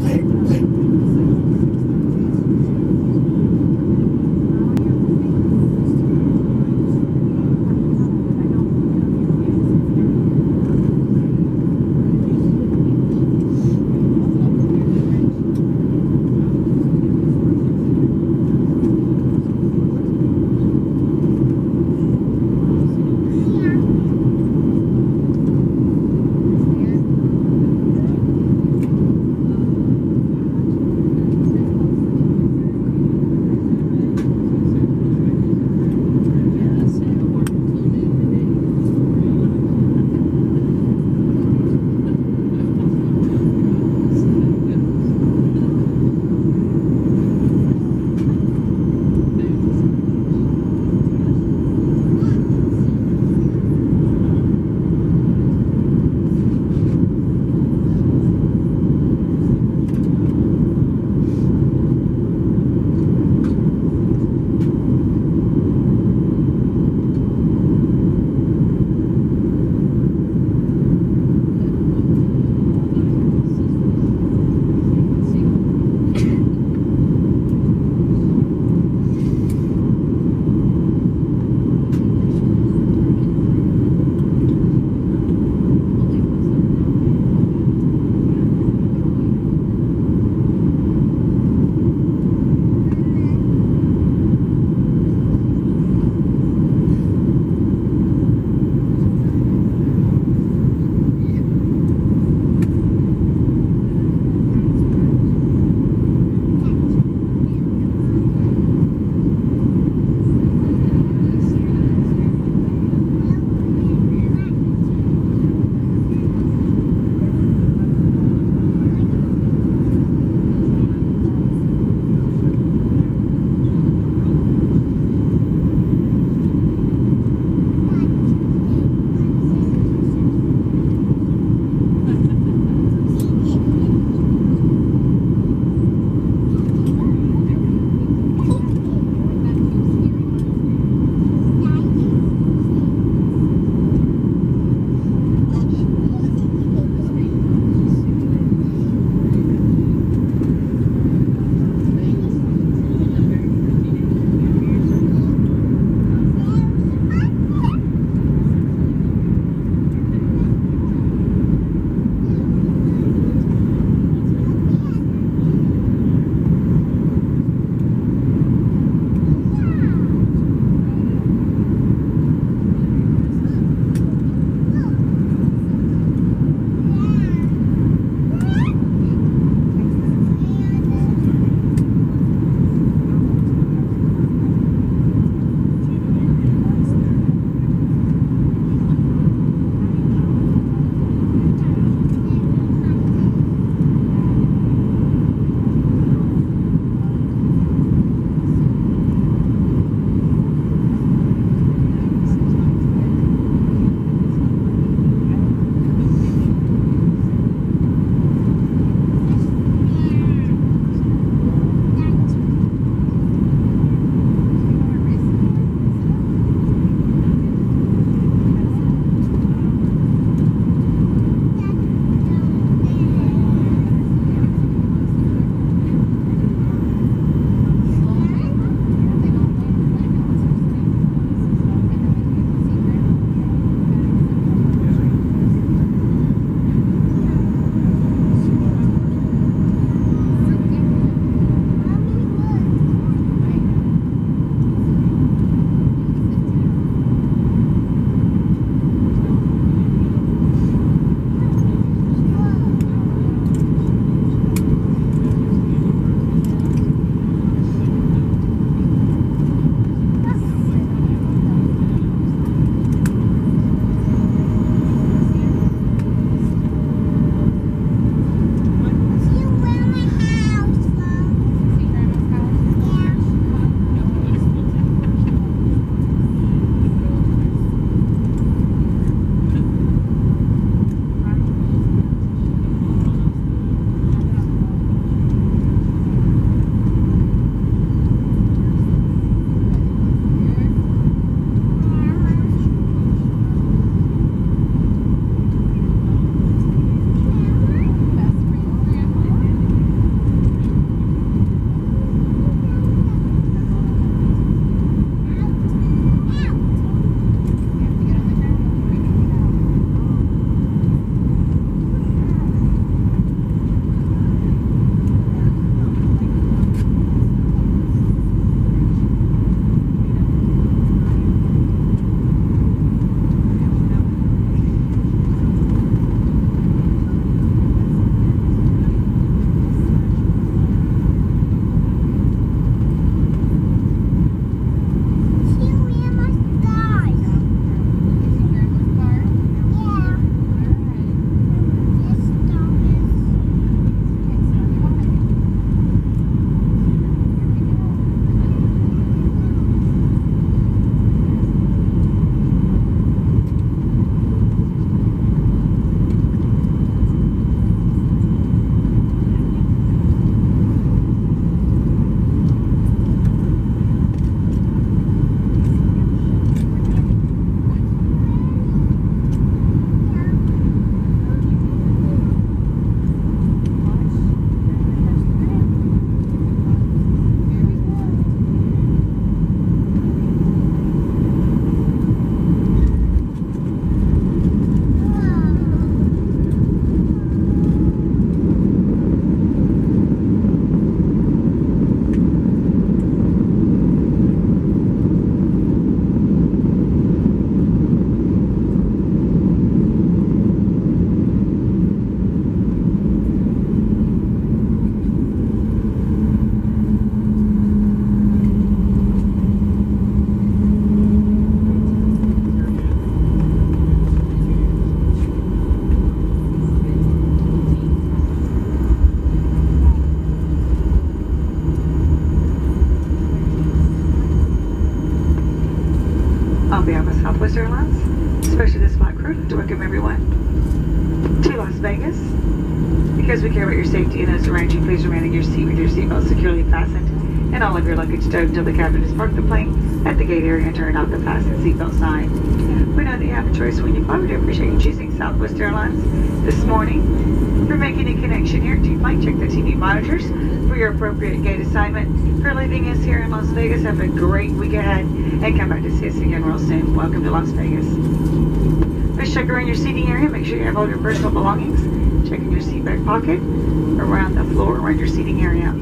they Because we care about your safety and those around you, please remain in your seat with your seatbelt securely fastened and all of your luggage stowed until the captain has parked the plane at the gate area and turned off the fasten seatbelt sign. We know that you have a choice when you fly. We do appreciate you choosing Southwest Airlines this morning. For making a connection here do your plane, check the TV monitors for your appropriate gate assignment. For leaving us here in Las Vegas, have a great week ahead and come back to see us again real soon. Welcome to Las Vegas. Please check around your seating area. Make sure you have all your personal belongings. Check in your seat back pocket, around the floor, around your seating area.